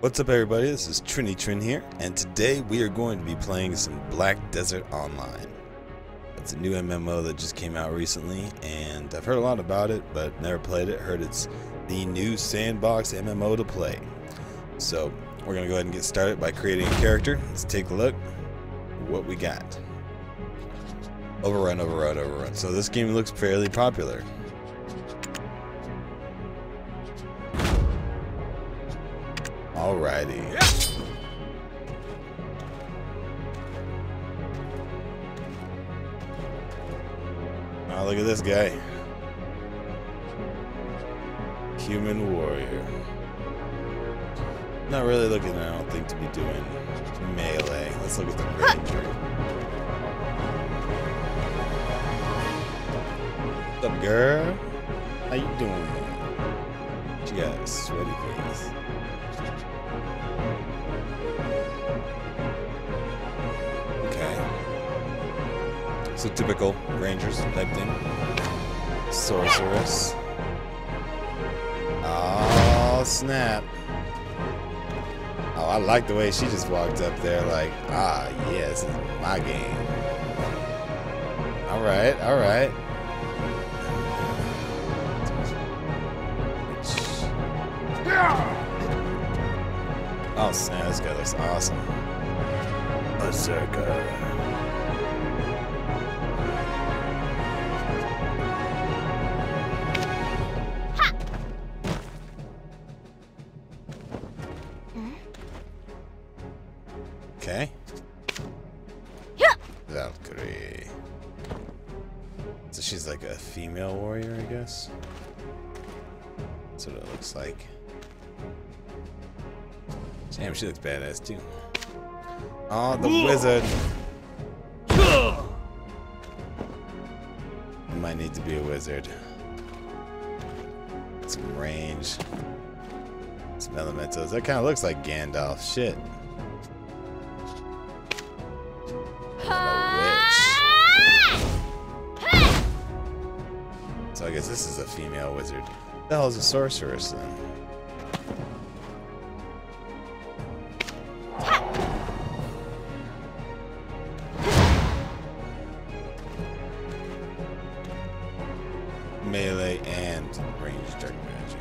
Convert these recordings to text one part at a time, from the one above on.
What's up everybody, this is Trini Trin here, and today we are going to be playing some Black Desert Online. It's a new MMO that just came out recently, and I've heard a lot about it, but never played it. Heard it's the new sandbox MMO to play. So, we're going to go ahead and get started by creating a character. Let's take a look what we got. Overrun, overrun, overrun. So this game looks fairly popular. Alrighty. Oh, look at this guy. Human warrior. Not really looking, I don't think, to be doing melee. Let's look at the ranger. What's up, girl? How you doing? She got a sweaty face. So typical Rangers type thing. Sorceress. Oh, snap. Oh, I like the way she just walked up there like, ah, yes, is my game. All right, all right. Oh snap, this guy looks awesome. Berserker. She's like a female warrior, I guess. That's what it looks like. Damn, she looks badass too. Oh, the wizard. Might need to be a wizard. Some range. Some elementals. That kind of looks like Gandalf. Shit. So I guess this is a female wizard. The hell is a sorceress then? melee and range dark magic.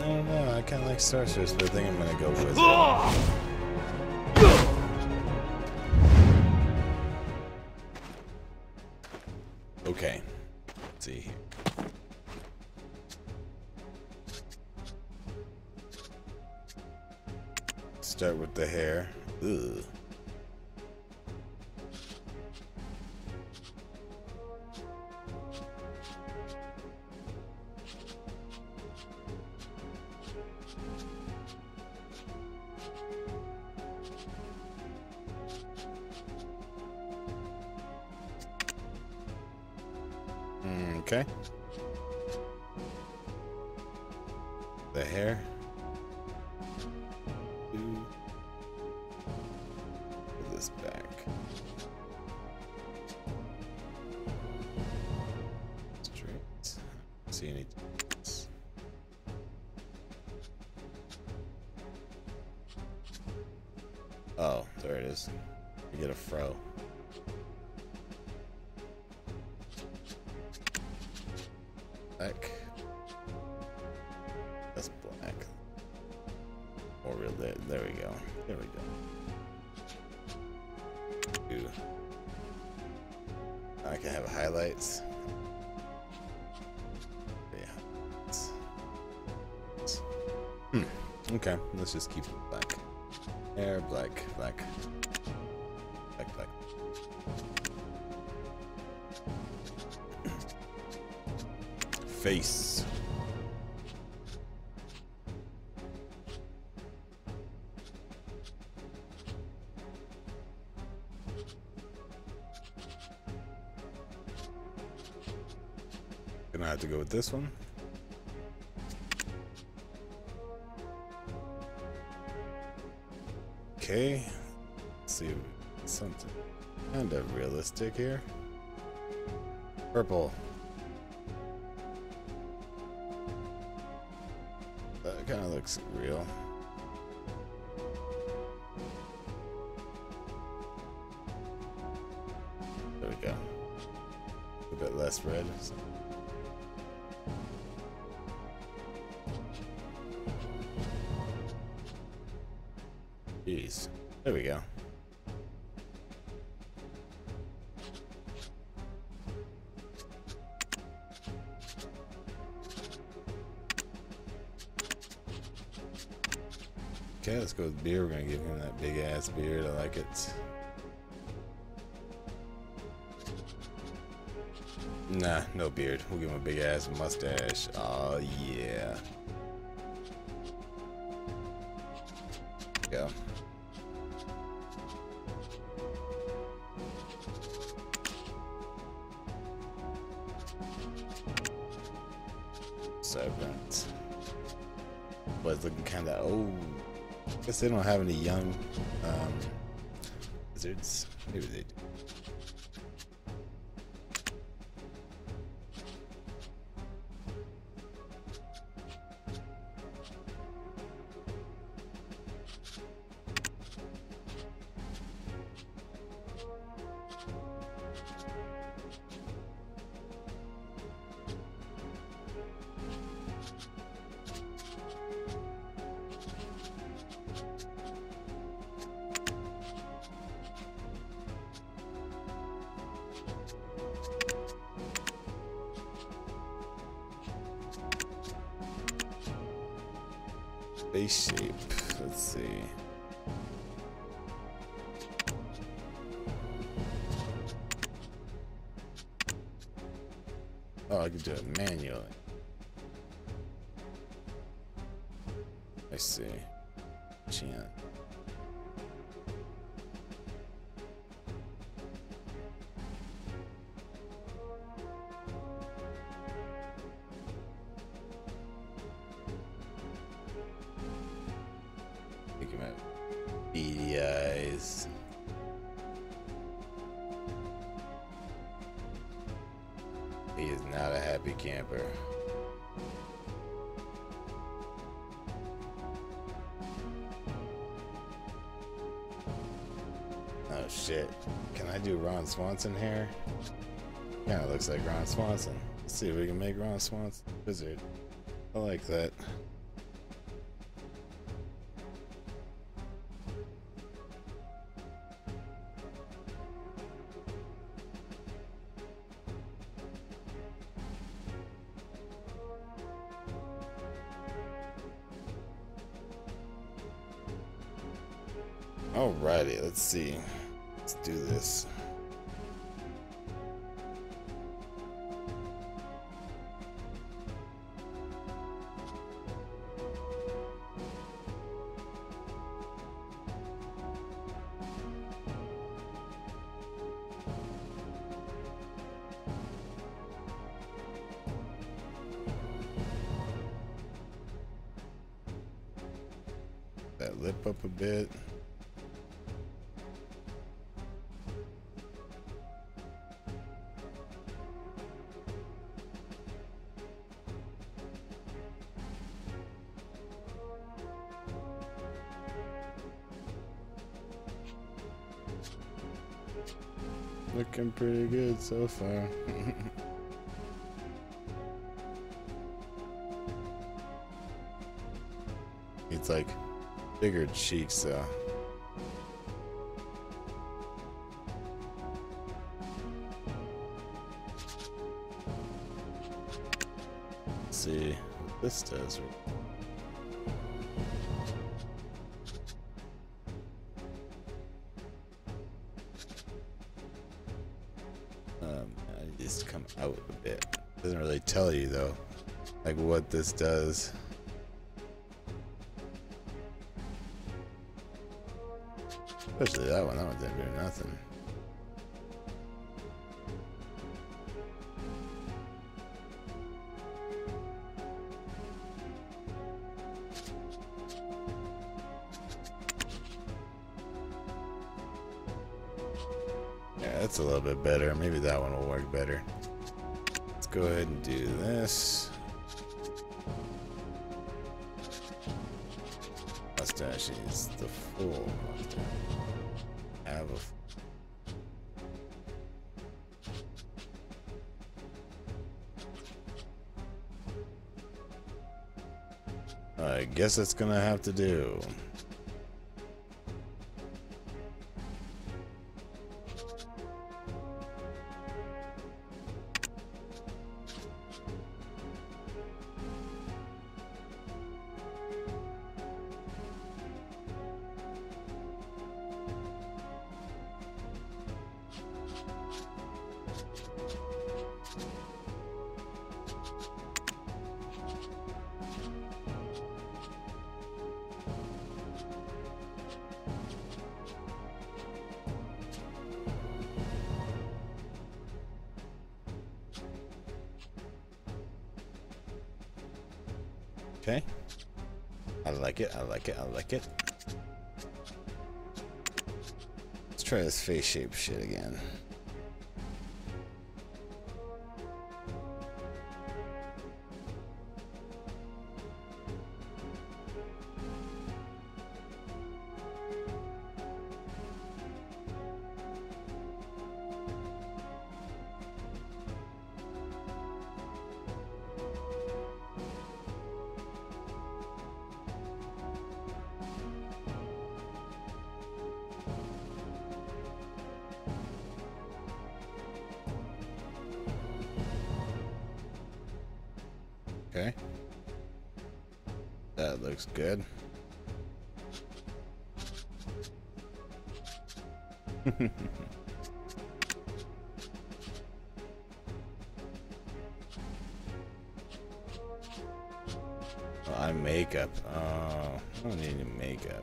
No, no, I kind of like sorceress, but I think I'm gonna go wizard. Okay, let's see here. Start with the hair. Ugh. You get a fro. black. That's black. Or real there. There we go. There we go. Ooh. I can have highlights. Yeah. Hmm. Okay. Let's just keep it black. Black, black, black, face. Gonna have to go with this one. Okay, let's see something kind of realistic here. Purple. kind of looks real. There we go. A bit less red. So. Jeez. There we go. Okay, let's go with beard. We're gonna give him that big ass beard. I like it. Nah, no beard. We'll give him a big ass mustache. Oh yeah. Go. Servant. Was looking kind of old. Guess they don't have any young um, wizards. Maybe they do. Face shape. Let's see. Oh, I can do it manually. I see. Chin. Happy camper. Oh shit. Can I do Ron Swanson here? Kinda looks like Ron Swanson. Let's see if we can make Ron Swanson wizard. I like that. Alrighty, let's see. Let's do this. That lip up a bit. Pretty good so far. it's like bigger cheeks though. Let's see what this does. Tell you though, like what this does. Especially that one. That one didn't do nothing. Yeah, that's a little bit better. Maybe that one will work better go ahead and do this. Mustache is the full mustache. Have a I guess it's gonna have to do. Okay. I like it, I like it, I like it. Let's try this face shape shit again. Okay. That looks good. I makeup. Oh, I don't need any makeup.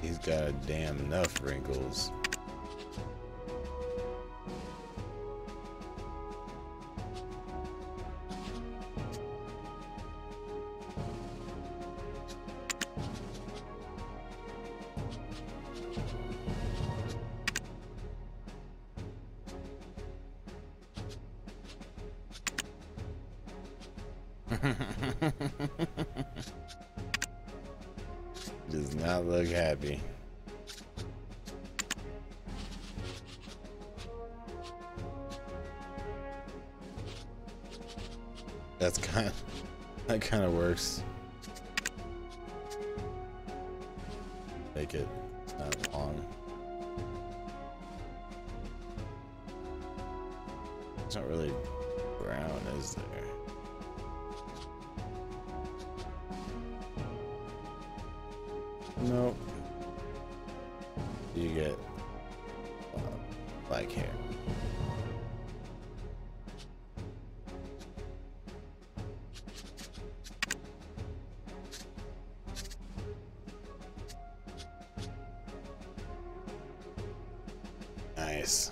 He's got damn enough wrinkles. That's kind of, that kind of works. Make it Nice.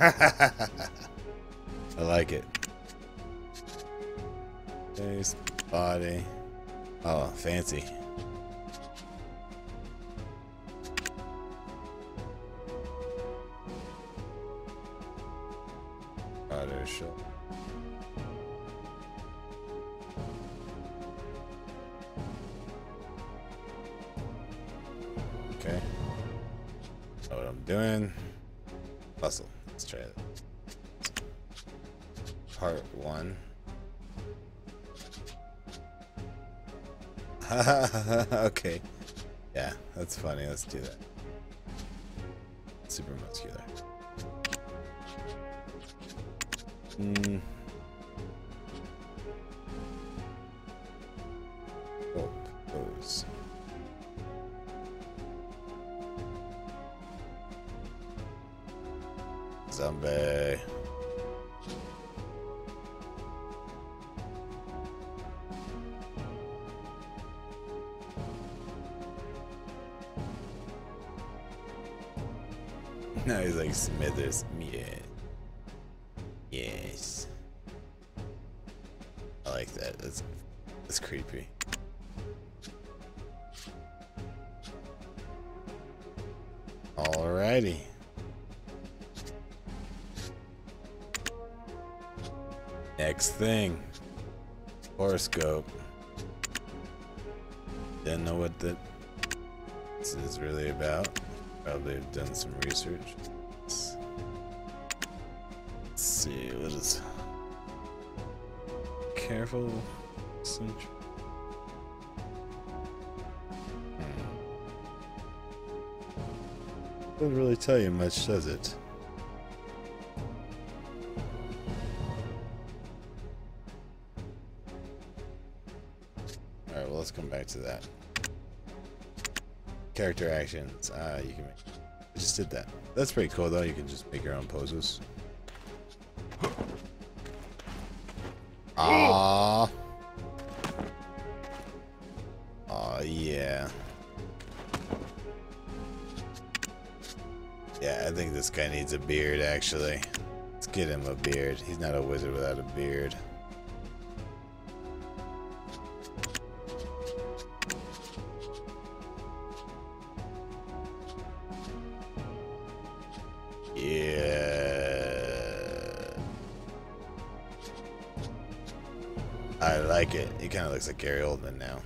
I like it. Face, body. Oh, fancy. Okay. Know what I'm doing. Bustle. Let's try it. Part one. okay. Yeah, that's funny. Let's do that. Super muscular. Mm. Zombie. Now he's like Smithers. Horoscope. Didn't know what that this is really about. Probably have done some research. Let's, let's see, what is... Careful. Some hmm. Doesn't really tell you much, does it? Come back to that. Character actions. Ah, you can make I just did that. That's pretty cool though, you can just make your own poses. Ah. Oh yeah. Yeah, I think this guy needs a beard, actually. Let's get him a beard. He's not a wizard without a beard. Like it. He kind of looks like Gary Oldman now.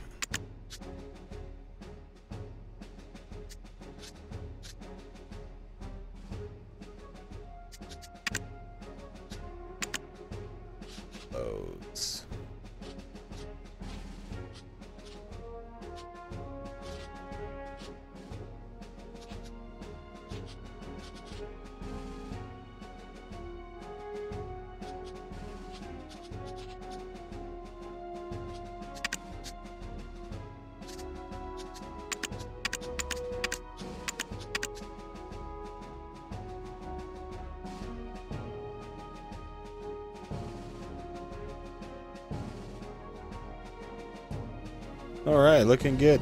All right, looking good.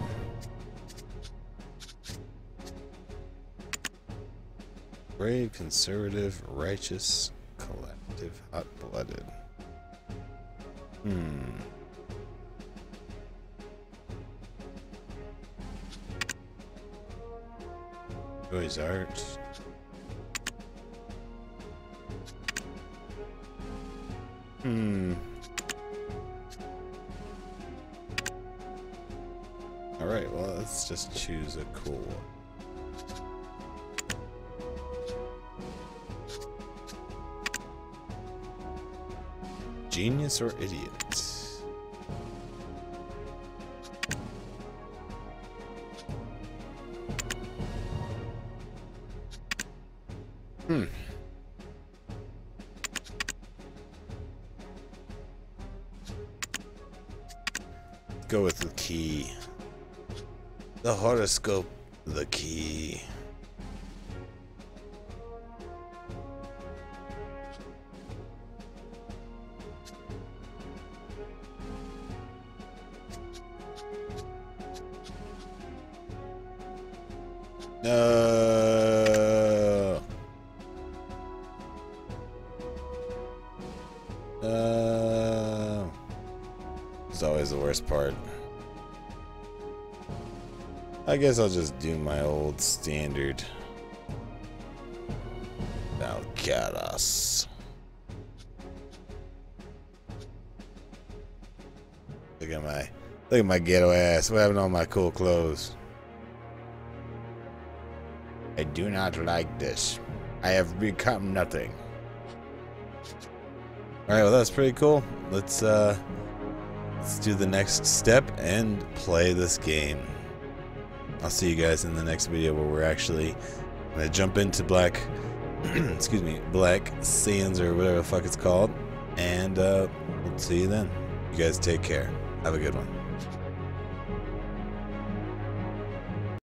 Brave, conservative, righteous, collective, hot-blooded. Hmm. Joy's art. Hmm. Alright, well, let's just choose a cool one. Genius or idiot? The the key. No. No. It's always the worst part. I guess I'll just do my old standard. Valkados. Look at my look at my ghetto ass. What happened to all my cool clothes? I do not like this. I have become nothing. Alright, well that's pretty cool. Let's uh let's do the next step and play this game. I'll see you guys in the next video where we're actually gonna jump into Black, excuse me, Black Sands or whatever the fuck it's called, and uh, we'll see you then. You guys take care. Have a good one.